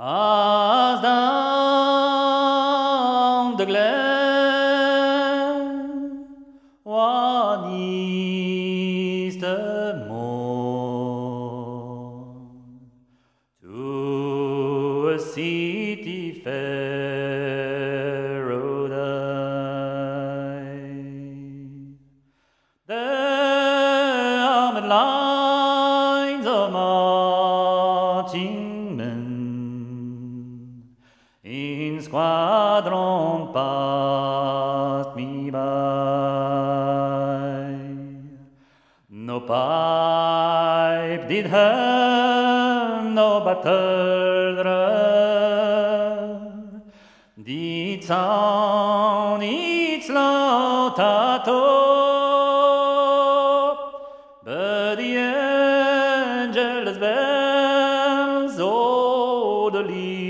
Az dañ de glem Oan ist un mont. To a city fair squadron passed me by. No pipe did hum, no battle drum did sound its slaughter top, but the angel's bells, oh, the leafy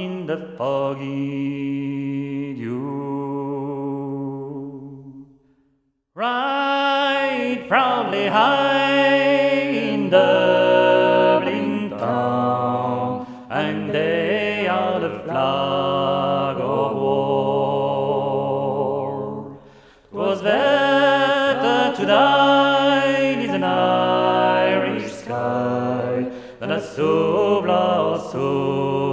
in the foggy dew. Right proudly high in Dublin town, and they are the flag of war. 'Twas better to die in an Irish sky than a soul Suvla Sud el Bar,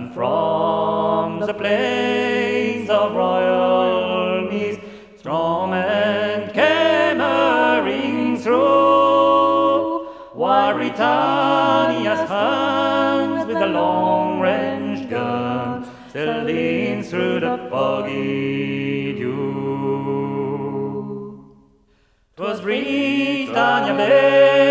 and from the plains of royal Meath, strong men came hurrying through, while hands with the long-range gun still lean through the foggy dew. 'Twas Britannia bade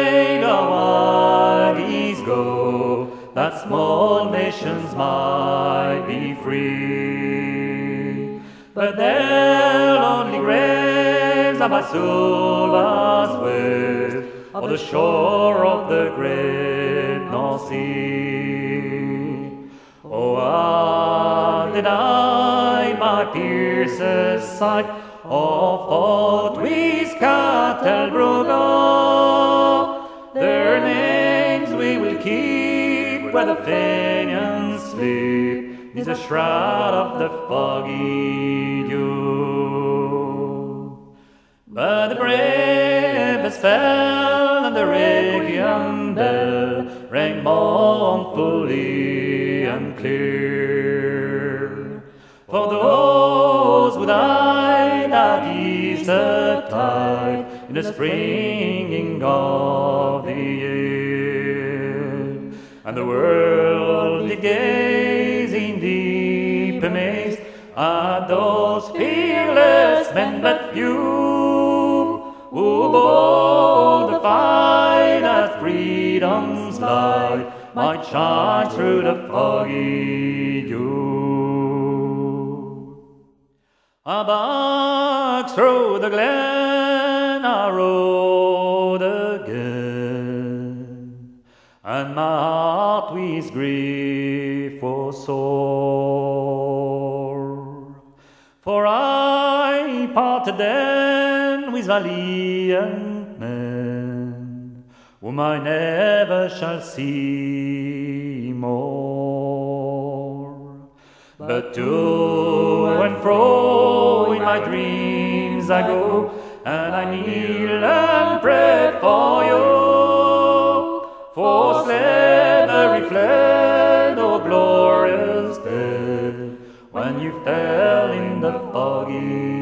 that small nations might be free. But their lonely graves are Suvla's waves, or the shore of the great North Sea. Oh, I by Pearse's side of fought with Cathal Brugha. Their where the Fenians sleep, neath the shroud of the foggy dew. But the bravest fell, and the Requiem bell rang mournfully and clear. For those who died at Easter tide, in the springing of the year, and the world did gaze in deep amaze at those fearless men but few who bore the fight as freedom's light might shine through the foggy dew. Aback through the glen I and my heart with grief was sore. For I parted then with valiant men, whom I never shall see more. But to and fro in my dreams I go, and I kneel and pray for you. Fled, oh glorious day, when you fell in the foggy